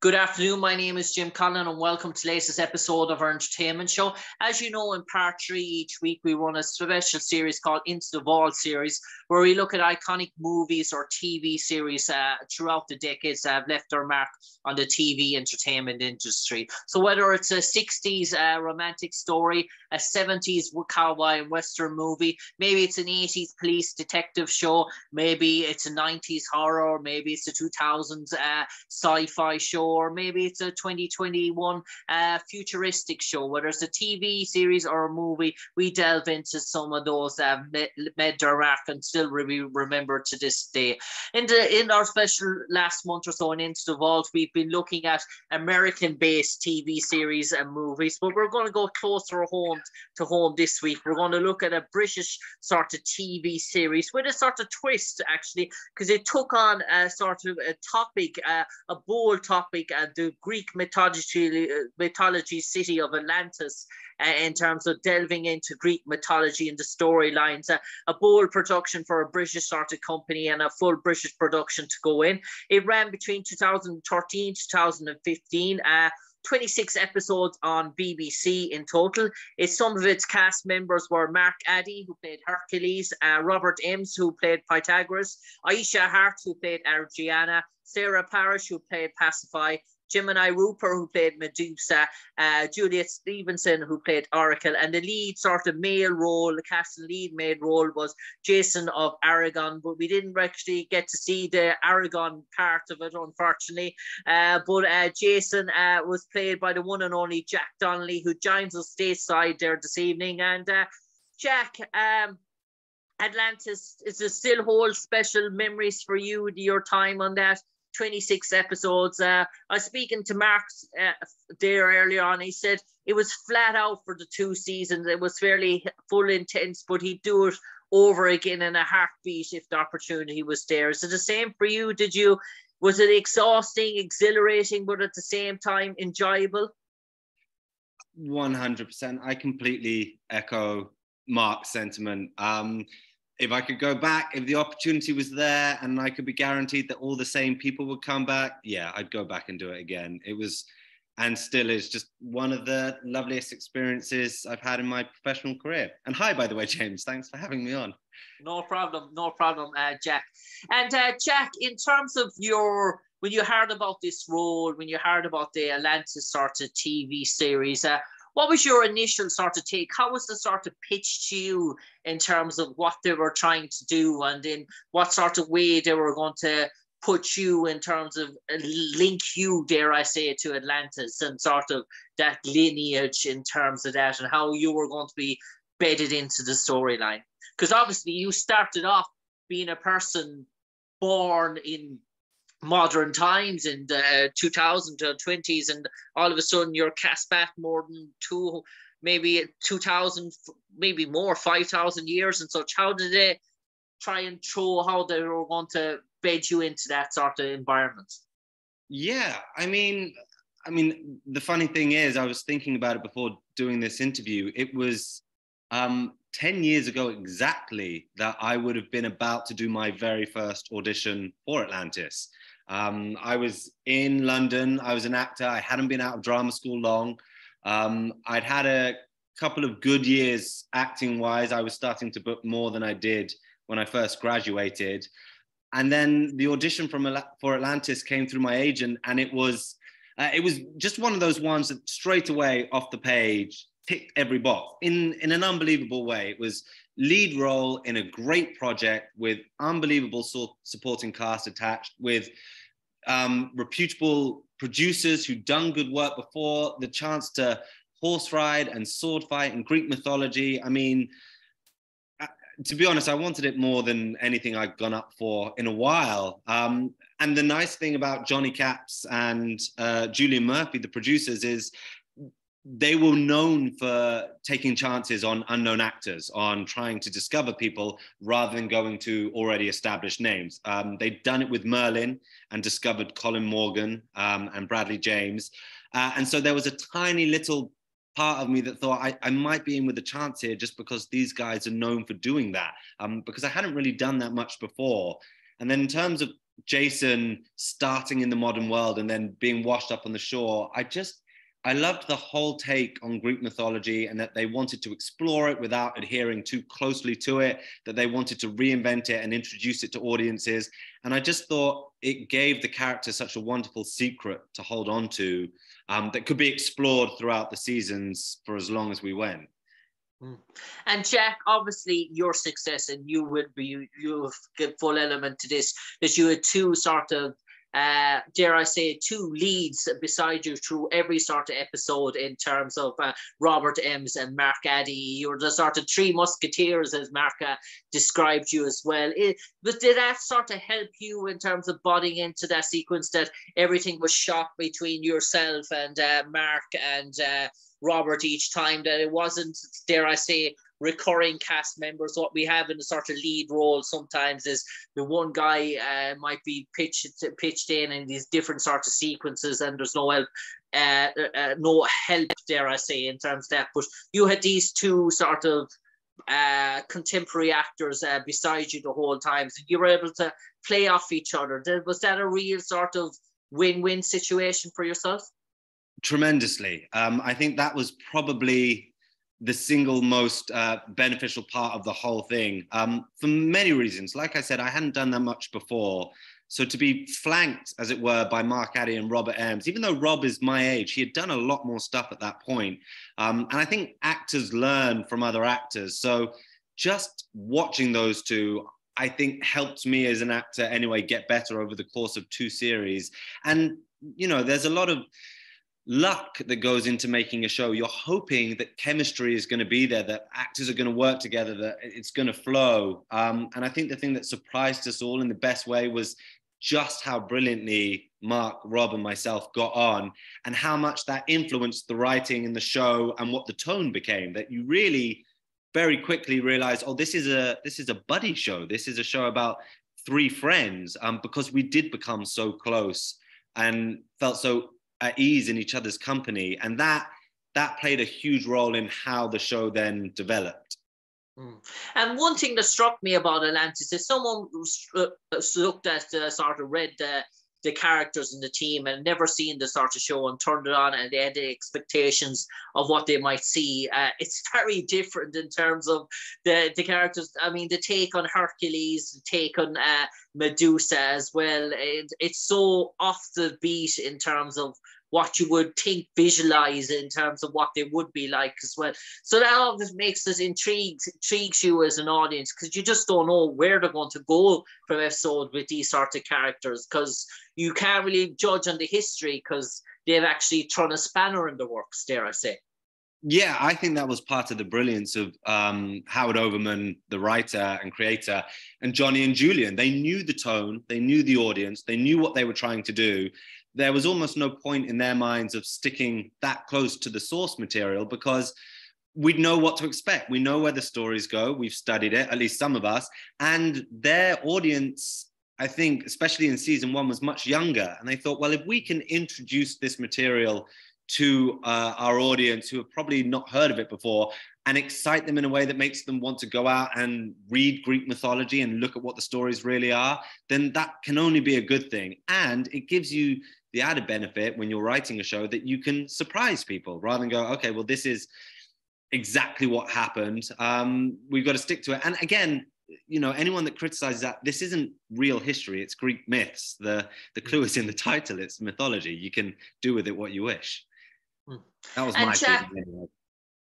Good afternoon. My name is Jim Conlan, and welcome to latest episode of our entertainment show. As you know, in part three each week, we run a special series called Into the Vault series, where we look at iconic movies or TV series uh, throughout the decades that have left their mark on the TV entertainment industry. So, whether it's a 60s uh, romantic story, a 70s cowboy and western movie, maybe it's an 80s police detective show, maybe it's a 90s horror, maybe it's a 2000s uh, sci fi show or maybe it's a 2021 uh, futuristic show, whether it's a TV series or a movie, we delve into some of those have made their mark and still be remembered to this day. In, the, in our special last month or so and Into the Vault, we've been looking at American-based TV series and movies, but we're going to go closer home to home this week. We're going to look at a British sort of TV series with a sort of twist, actually, because it took on a sort of a topic, uh, a bold topic topic and the Greek mythology, mythology city of Atlantis uh, in terms of delving into Greek mythology and the storylines. Uh, a bold production for a British started company and a full British production to go in. It ran between 2013 2015. Uh, 26 episodes on BBC in total. It's some of its cast members were Mark Addy, who played Hercules, uh, Robert Emms, who played Pythagoras, Aiysha Hart, who played Argiana, Sarah Parish, who played Pasiphae, Jemima Rooper, who played Medusa, uh, Juliet Stevenson, who played Oracle, and the lead sort of male role, the cast lead male role was Jason of Aragon, but we didn't actually get to see the Aragon part of it, unfortunately. Uh, but uh, Jason uh, was played by the one and only Jack Donnelly, who joins us stateside there this evening. And uh, Jack, um, Atlantis, is there still hold special memories for you, your time on that? 26 episodes. Uh, I was speaking to Mark uh, there earlier on. He said it was flat out for the two seasons. It was fairly full intense, but he'd do it over again in a heartbeat if the opportunity was there. Is it the same for you? Did you? Was it exhausting, exhilarating, but at the same time enjoyable? 100%. I completely echo Mark's sentiment. Um, if I could go back, if the opportunity was there and I could be guaranteed that all the same people would come back, yeah, I'd go back and do it again. It was and still is just one of the loveliest experiences I've had in my professional career. And hi, by the way, James, thanks for having me on. No problem, no problem, uh, Jack. And uh, Jack, in terms of your when you heard about this role, when you heard about the Atlantis sort of TV series, uh, what was your initial sort of take? How was the sort of pitch to you in terms of what they were trying to do and in what sort of way they were going to put you in terms of uh, link you, dare I say, to Atlantis and sort of that lineage in terms of that and how you were going to be bedded into the storyline? Because obviously you started off being a person born in modern times in the 2020s and all of a sudden you're cast back more than two maybe 2000 maybe more 5000 years and such. How did they try and show how they were going to bed you into that sort of environment? Yeah i mean i mean the funny thing is i was thinking about it before doing this interview. It was um, 10 years ago exactly that I would have been about to do my very first audition for Atlantis. Um, I was in London, I was an actor, I hadn't been out of drama school long. Um, I'd had a couple of good years acting wise. I was starting to book more than I did when I first graduated. And then the audition from, for Atlantis came through my agent, and it was uh, it was just one of those ones that straight away off the page ticked every box in, in an unbelievable way. It was lead role in a great project with unbelievable so- supporting cast attached, with um, reputable producers who'd done good work before, the chance to horse ride and sword fight in Greek mythology. I mean, uh, to be honest, I wanted it more than anything I'd gone up for in a while. Um, and the nice thing about Johnny Capps and uh, Julian Murphy, the producers, is they were known for taking chances on unknown actors, on trying to discover people rather than going to already established names. Um, they'd done it with Merlin and discovered Colin Morgan um, and Bradley James. Uh, and so there was a tiny little part of me that thought I, I, might be in with a chance here just because these guys are known for doing that, um, because I hadn't really done that much before. And then in terms of Jason starting in the modern world and then being washed up on the shore. I just I loved the whole take on Greek mythology and that they wanted to explore it without adhering too closely to it, that they wanted to reinvent it and introduce it to audiences. And I just thought it gave the character such a wonderful secret to hold on to um, that could be explored throughout the seasons for as long as we went. Hmm. And Jack, obviously your success, and you would be you, you give full element to this, that you had two sort of uh, dare I say, two leads beside you through every sort of episode in terms of uh, Robert Emms and Mark Addy. You're the sort of three musketeers, as Mark uh, described you as well. It, but did that sort of help you in terms of budding into that sequence that everything was shot between yourself and uh, Mark and uh, Robert each time, that it wasn't, dare I say, recurring cast members. What we have in the sort of lead role sometimes is the one guy uh, might be pitched pitched in in these different sorts of sequences, and there's no help, uh, uh, no help dare I say in terms of that. But you had these two sort of uh, contemporary actors uh, beside you the whole time, so you were able to play off each other. Was that a real sort of win-win situation for yourself? Tremendously. Um, I think that was probably the single most uh, beneficial part of the whole thing um, for many reasons. Like I said, I hadn't done that much before. So to be flanked, as it were, by Mark Addy and Robert Emms, even though Rob is my age, he had done a lot more stuff at that point. Um, and I think actors learn from other actors. So just watching those two, I think helped me as an actor anyway get better over the course of two series. And, you know, there's a lot of luck that goes into making a show. You're hoping that chemistry is going to be there, that actors are going to work together, that it's going to flow. Um, and I think the thing that surprised us all in the best way was just how brilliantly Mark, Rob, and myself got on, and how much that influenced the writing and the show and what the tone became. That you really very quickly realize, oh, this is a this is a buddy show. This is a show about three friends, um, because we did become so close and felt so at ease in each other's company, and that that played a huge role in how the show then developed. Mm. And one thing that struck me about Atlantis is someone uh, looked at uh, sort of read the the characters in the team and never seen the sort of show and turned it on and they had the expectations of what they might see. Uh, it's very different in terms of the, the characters. I mean, the take on Hercules, the take on uh, Medusa as well. It, it's so off the beat in terms of what you would think, visualize in terms of what they would be like as well. So that always makes us intrigued, intrigues you as an audience because you just don't know where they're going to go from episode with these sort of characters because you can't really judge on the history because they've actually thrown a spanner in the works, dare I say. Yeah, I think that was part of the brilliance of um, Howard Overman, the writer and creator, and Johnny and Julian. They knew the tone, they knew the audience, they knew what they were trying to do, there was almost no point in their minds of sticking that close to the source material because we know what to expect. We know where the stories go. We've studied it, at least some of us. And their audience, I think, especially in season one, was much younger. And they thought, well, if we can introduce this material to uh, our audience who have probably not heard of it before and excite them in a way that makes them want to go out and read Greek mythology and look at what the stories really are, then that can only be a good thing. And it gives you the added benefit when you're writing a show that you can surprise people rather than go, okay, well, this is exactly what happened. Um, we've got to stick to it. And again, you know, anyone that criticizes that, this isn't real history. It's Greek myths. The the clue is in the title. It's mythology. You can do with it what you wish. Hmm. That was and my Jack,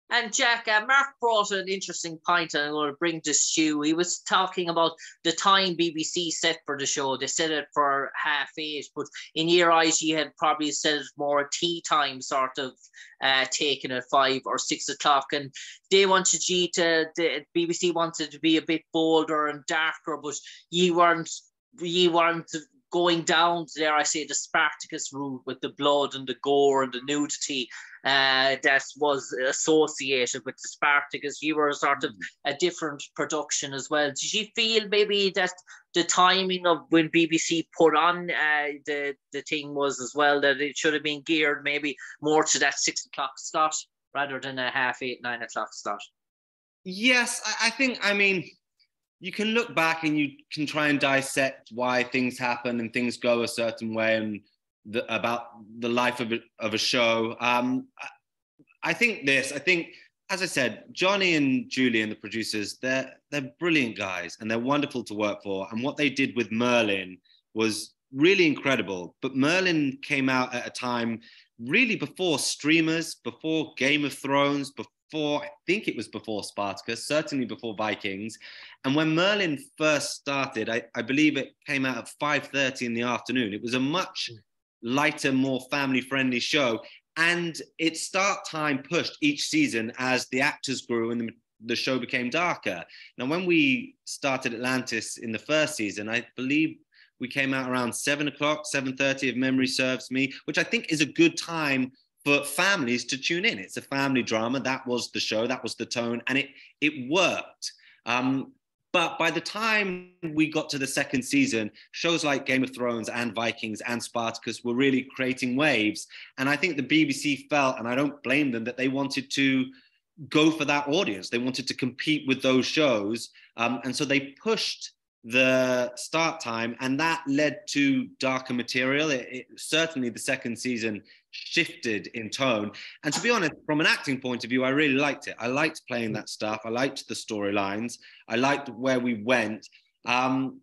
and Jack, uh, Mark brought an interesting point, and I'm going to bring to Stu. He was talking about the time BBC set for the show. They set it for half eight, but in your eyes, you had probably set it more tea time, sort of uh, taken at five or six o'clock. And they wanted you to, the BBC wanted to be a bit bolder and darker, but you weren't. You weren't going down there, I say the Spartacus route with the blood and the gore and the nudity uh, that was associated with the Spartacus. You were sort of a different production as well. Did you feel maybe that the timing of when BBC put on uh, the the thing was as well that it should have been geared maybe more to that six o'clock slot rather than a half eight nine o'clock slot? Yes, I, I think. I mean you can look back and you can try and dissect why things happen and things go a certain way and the, about the life of a, of a show. Um, I think this. I think, as I said, Johnny and Julian the producers, they're they're brilliant guys and they're wonderful to work for. And what they did with Merlin was really incredible. But Merlin came out at a time really before streamers, before Game of Thrones, before I think it was before Spartacus, certainly before Vikings. And when Merlin first started, I, I believe it came out at 5:30 in the afternoon. It was a much hmm. lighter, more family-friendly show. And its start time pushed each season as the actors grew and the, the show became darker. Now, when we started Atlantis in the first season, I believe we came out around seven o'clock, 7.30 if memory serves me, which I think is a good time for families to tune in. It's a family drama. That was the show, that was the tone, and it, it worked. Um, but by the time we got to the second season, shows like Game of Thrones and Vikings and Spartacus were really creating waves. And I think the BBC felt, and I don't blame them, that they wanted to go for that audience. They wanted to compete with those shows. Um, and so they pushed the start time, and that led to darker material. It, it, certainly, the second season shifted in tone. And to be honest, from an acting point of view, I really liked it. I liked playing that stuff. I liked the storylines. I liked where we went. Um,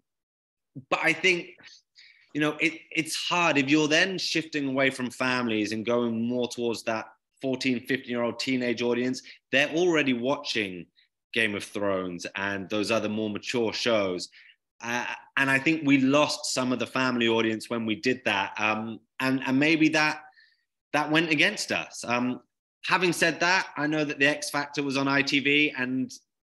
but I think, you know, it, it's hard if you're then shifting away from families and going more towards that 14, 15 year old teenage audience. They're already watching Game of Thrones and those other more mature shows. Uh, and I think we lost some of the family audience when we did that. Um, and, and maybe that that went against us. Um, having said that, I know that the X Factor was on ITV and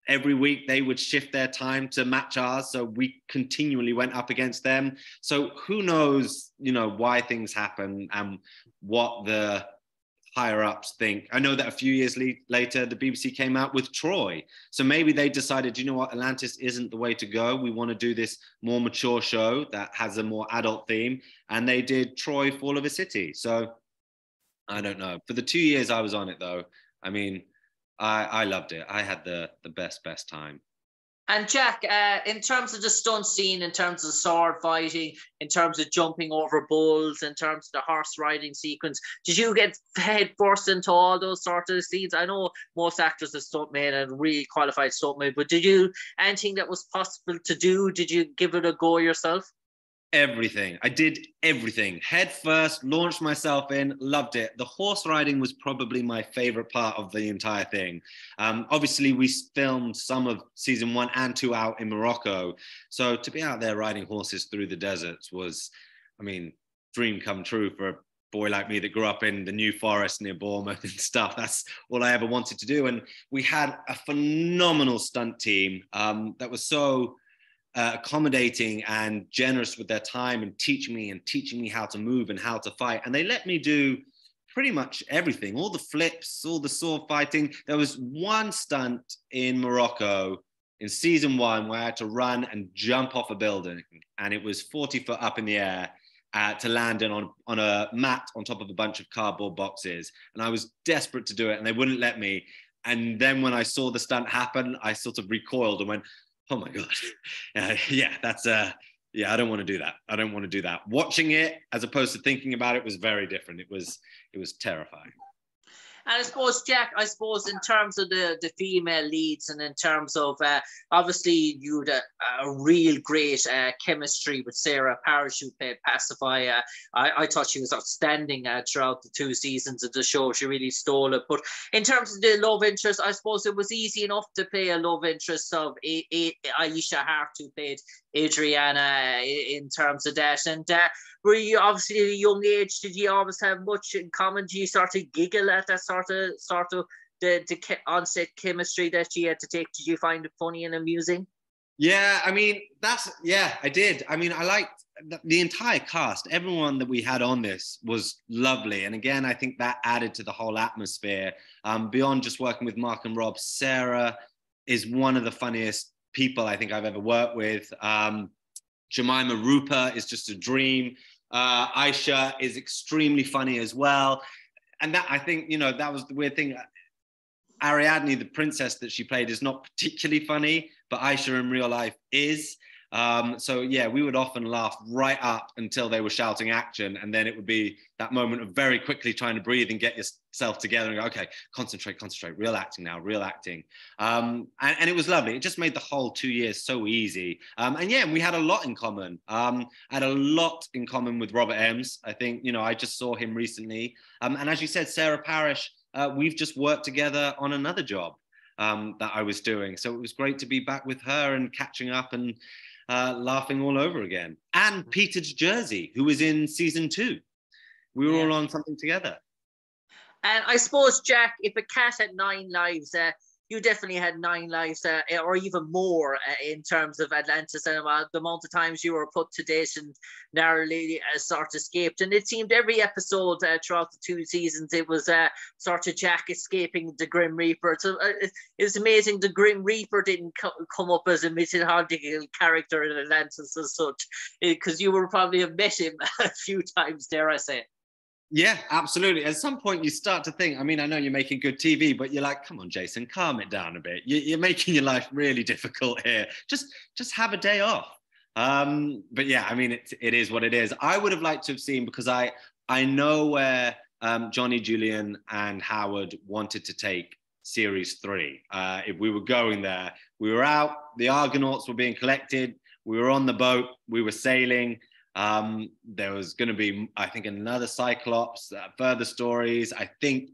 every week they would shift their time to match ours. So we continually went up against them. So who knows, you know, why things happen and what the higher ups think. I know that a few years le- later, the BBC came out with Troy. So maybe they decided, you know what, Atlantis isn't the way to go. We want to do this more mature show that has a more adult theme. And they did Troy Fall of a City. So I don't know. For the two years I was on it, though, I mean, I, I loved it. I had the, the best, best time. And Jack, uh, in terms of the stunt scene, in terms of sword fighting, in terms of jumping over bulls, in terms of the horse riding sequence, did you get head first into all those sort of scenes? I know most actors are stuntmen and really qualified stuntmen, but did you anything that was possible to do? Did you give it a go yourself? Everything. I did everything. Head first, launched myself in, loved it. The horse riding was probably my favorite part of the entire thing. Um, obviously, we filmed some of season one and two out in Morocco. So to be out there riding horses through the deserts was, I mean, dream come true for a boy like me that grew up in the New Forest near Bournemouth and stuff. That's all I ever wanted to do. And we had a phenomenal stunt team um, that was so uh, accommodating and generous with their time and teaching me and teaching me how to move and how to fight. And they let me do pretty much everything, all the flips, all the sword fighting. There was one stunt in Morocco in season one where I had to run and jump off a building, and it was 40 foot up in the air. Uh, to land on, on a mat on top of a bunch of cardboard boxes. And I was desperate to do it, and they wouldn't let me. And then when I saw the stunt happen, I sort of recoiled and went, oh my god uh, yeah that's uh yeah i don't want to do that. I don't want to do that. Watching it as opposed to thinking about it was very different. It was it was terrifying and I suppose, Jack, I suppose in terms of the, the female leads and in terms of uh, obviously you had a, a real great uh, chemistry with Sarah Parish who played Pasiphae. I, I thought she was outstanding uh, throughout the two seasons of the show. She really stole it. But in terms of the love interest, I suppose it was easy enough to play a love interest of a- a- Aiysha Hart, who played Adriana in terms of that. And uh, were you obviously at a young age? Did you always have much in common? Do you sort of giggle at that sort of sort of the the onset chemistry that you had to take? Did you find it funny and amusing? Yeah, I mean that's yeah, I did. I mean, I liked the, entire cast. Everyone that we had on this was lovely, and again, I think that added to the whole atmosphere. Um, beyond just working with Mark and Rob, Sarah is one of the funniest people I think I've ever worked with. Um, Jemima Rooper is just a dream. Uh, Aiysha is extremely funny as well. And that I think, you know, that was the weird thing. Ariadne, the princess that she played, is not particularly funny, but Aiysha in real life is. Um, so yeah, we would often laugh right up until they were shouting action, and then it would be that moment of very quickly trying to breathe and get yourself together and go, okay, concentrate, concentrate, real acting now, real acting. Um, and, and, it was lovely. It just made the whole two years so easy. Um, and yeah, we had a lot in common. Um, I had a lot in common with Robert Emms. I think you know I just saw him recently, um, and as you said, Sarah Parish. Uh, we've just worked together on another job um, that I was doing. So it was great to be back with her and catching up and uh, laughing all over again. And mm. Peter Jersey, who was in season two. We were yeah. all on something together. And I suppose, Jack, if a cat had nine lives, uh, you definitely had nine lives, uh, or even more, uh, in terms of Atlanta cinema. The amount of times you were put to death and narrowly uh, sort of escaped, and it seemed every episode uh, throughout the two seasons it was uh, sort of Jack escaping the Grim Reaper. So uh, it was amazing. The Grim Reaper didn't co- come up as a mythological character in Atlantis as such, because you were probably have met him a few times. Dare I say? Yeah, absolutely. At some point, you start to think. I mean, I know you're making good TV, but you're like, come on, Jason, calm it down a bit. You're making your life really difficult here. Just, just have a day off. Um, but yeah, I mean, it, it is what it is. I would have liked to have seen because I, I know where um, Johnny, Julian, and Howard wanted to take series three. Uh, if we were going there, we were out. The Argonauts were being collected. We were on the boat. We were sailing um, there was going to be, I think, another Cyclops, uh, further stories. I think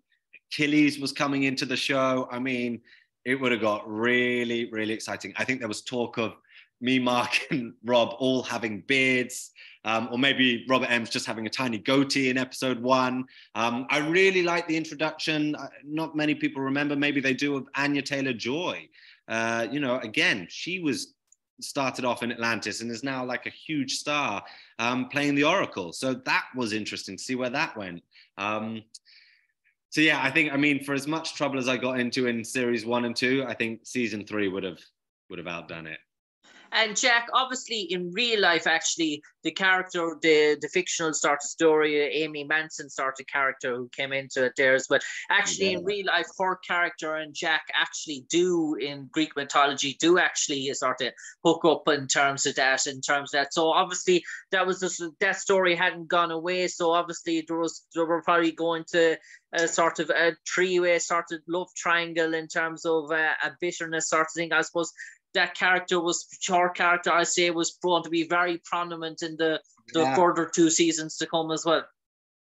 Achilles was coming into the show. I mean, it would have got really, really exciting. I think there was talk of me, Mark, and Rob all having beards, um, or maybe Robert Emms just having a tiny goatee in episode one. Um, I really like the introduction. Not many people remember, maybe they do, of Anya Taylor Joy. Uh, you know, again, she was started off in Atlantis and is now like a huge star um, playing the Oracle. So that was interesting to see where that went. Um, so yeah, I think I mean for as much trouble as I got into in series one and two, I think season three would have would have outdone it. And Jack, obviously, in real life, actually, the character, the the fictional started story, Amy Manson started character who came into it there, but actually, yeah. in real life, her character and Jack actually do in Greek mythology do actually sort of hook up in terms of that, in terms of that. So obviously, that was just, that story hadn't gone away. So obviously, there was they were probably going to a sort of a three-way sort of love triangle in terms of uh, a bitterness sort of thing. I suppose that character was your character I say was going to be very prominent in the the yeah. further two seasons to come as well.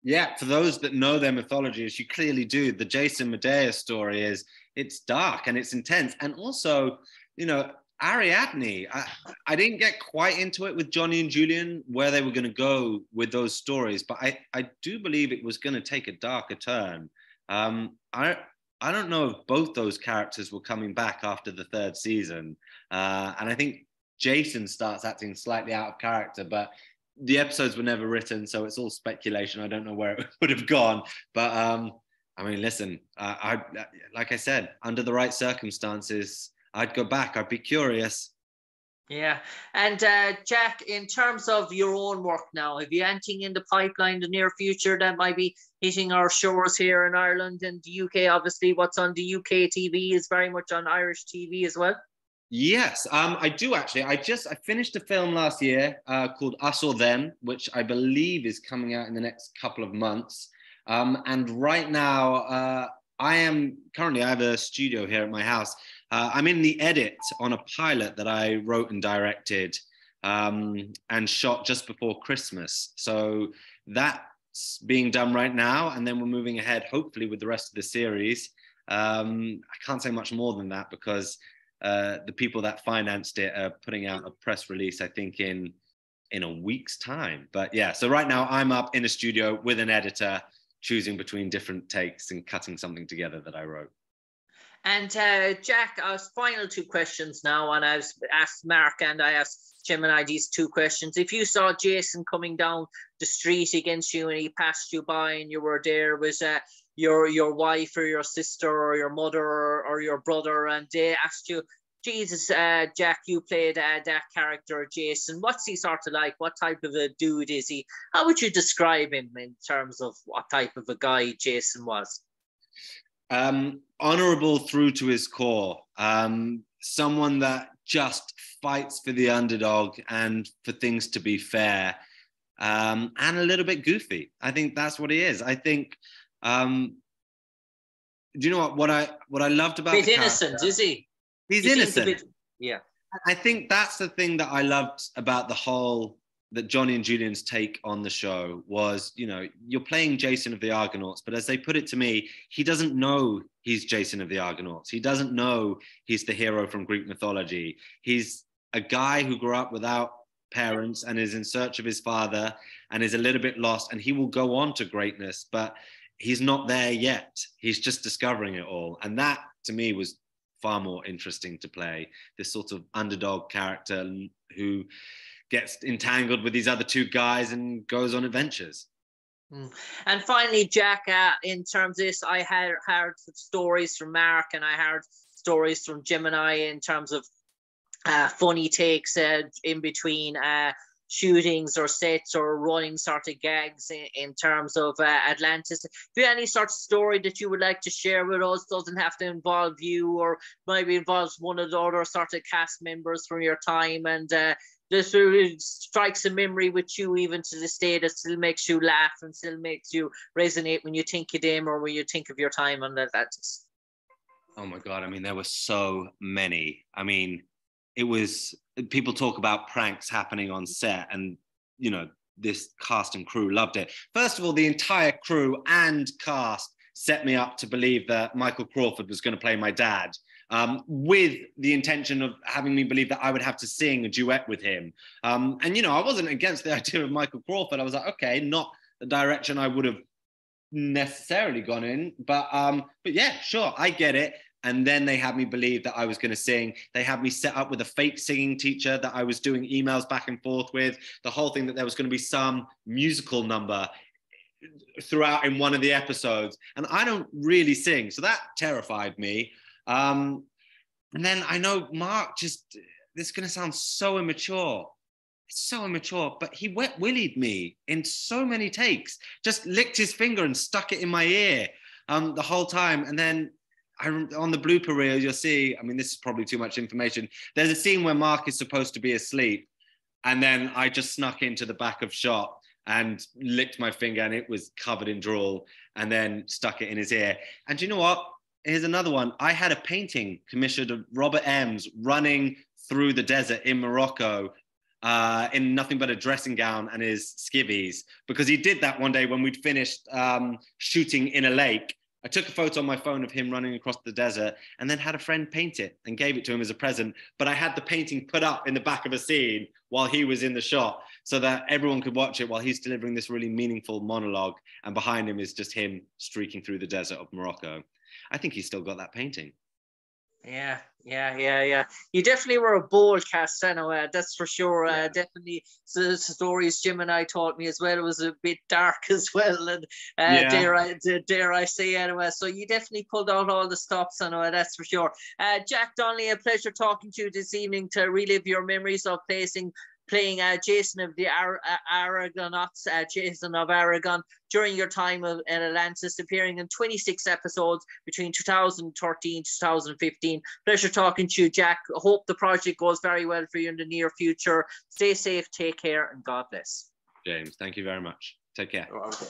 Yeah, for those that know their mythology, as you clearly do, the Jason Medea story is it's dark and it's intense, and also, you know, Ariadne. I, I didn't get quite into it with Johnny and Julian where they were going to go with those stories, but I I do believe it was going to take a darker turn. Um, I I don't know if both those characters were coming back after the third season. Uh, and I think Jason starts acting slightly out of character, but the episodes were never written, so it's all speculation. I don't know where it would have gone. But um, I mean, listen, I like I said, under the right circumstances, I'd go back. I'd be curious. Yeah. And uh, Jack, in terms of your own work now, have you anything in the pipeline in the near future that might be hitting our shores here in Ireland and the UK? Obviously, what's on the UK TV is very much on Irish TV as well. Yes, um, I do actually. I just I finished a film last year uh, called Us or Them, which I believe is coming out in the next couple of months. Um, and right now, uh, I am currently I have a studio here at my house uh, I'm in the edit on a pilot that I wrote and directed um, and shot just before Christmas. So that's being done right now. And then we're moving ahead, hopefully, with the rest of the series. Um, I can't say much more than that because uh, the people that financed it are putting out a press release, I think, in in a week's time. But yeah, so right now I'm up in a studio with an editor, choosing between different takes and cutting something together that I wrote. And uh, Jack, was final two questions now, and I've asked Mark and I asked Jemima these two questions. If you saw Jason coming down the street against you and he passed you by and you were there, was uh, your your wife or your sister or your mother or, or your brother, and they asked you, Jesus, uh, Jack, you played uh, that character, Jason. What's he sort of like? What type of a dude is he? How would you describe him in terms of what type of a guy Jason was? Um, honorable through to his core. Um, someone that just fights for the underdog and for things to be fair um, and a little bit goofy. I think that's what he is. I think. Um, do you know what? What I what I loved about He's innocent, is he? He's he innocent. Bit, yeah. I think that's the thing that I loved about the whole that Johnny and Julian's take on the show was, you know, you're playing Jason of the Argonauts, but as they put it to me, he doesn't know he's Jason of the Argonauts. He doesn't know he's the hero from Greek mythology. He's a guy who grew up without parents and is in search of his father and is a little bit lost and he will go on to greatness but he's not there yet he's just discovering it all and that to me was far more interesting to play this sort of underdog character who gets entangled with these other two guys and goes on adventures hmm. and finally jack uh, in terms of this i had heard stories from mark and i heard stories from jemima in terms of uh, funny takes uh, in between uh, shootings or sets or running sort of gags in, in terms of uh, Atlantis. If you have any sort of story that you would like to share with us, doesn't have to involve you or maybe involves one of the other sort of cast members from your time and uh, this strikes a memory with you even to this day that still makes you laugh and still makes you resonate when you think of them or when you think of your time on Atlantis. Oh my God. I mean, there were so many. I mean, it was people talk about pranks happening on set and you know this cast and crew loved it first of all the entire crew and cast set me up to believe that michael crawford was going to play my dad um, with the intention of having me believe that i would have to sing a duet with him um, and you know i wasn't against the idea of michael crawford i was like okay not the direction i would have necessarily gone in but um but yeah sure i get it and then they had me believe that I was going to sing. They had me set up with a fake singing teacher that I was doing emails back and forth with. The whole thing that there was going to be some musical number throughout in one of the episodes. And I don't really sing. So that terrified me. Um, and then I know Mark just, this is going to sound so immature. It's so immature, but he wet willied me in so many takes, just licked his finger and stuck it in my ear um, the whole time. And then I, on the blooper reel, you'll see. I mean, this is probably too much information. There's a scene where Mark is supposed to be asleep, and then I just snuck into the back of shot and licked my finger, and it was covered in drool, and then stuck it in his ear. And you know what? Here's another one. I had a painting commissioned of Robert Emms running through the desert in Morocco uh, in nothing but a dressing gown and his skivvies because he did that one day when we'd finished um, shooting in a lake I took a photo on my phone of him running across the desert and then had a friend paint it and gave it to him as a present. But I had the painting put up in the back of a scene while he was in the shot so that everyone could watch it while he's delivering this really meaningful monologue. And behind him is just him streaking through the desert of Morocco. I think he's still got that painting. Yeah, yeah, yeah, yeah. You definitely were a bold cast, anyway. That's for sure. Uh, yeah. Uh, definitely, the stories Jim and I taught me as well It was a bit dark as well, and uh, yeah. dare I dare I say anyway. So you definitely pulled out all the stops, anyway. That's for sure. Uh, Jack Donnelly, a pleasure talking to you this evening to relive your memories of facing playing uh, Jason of the Ar- Argonauts, uh, Jason of Aragon, during your time of, in Atlantis, appearing in 26 episodes between 2013 2015. Pleasure talking to you, Jack. Hope the project goes very well for you in the near future. Stay safe, take care, and God bless. James, thank you very much. Take care. Okay.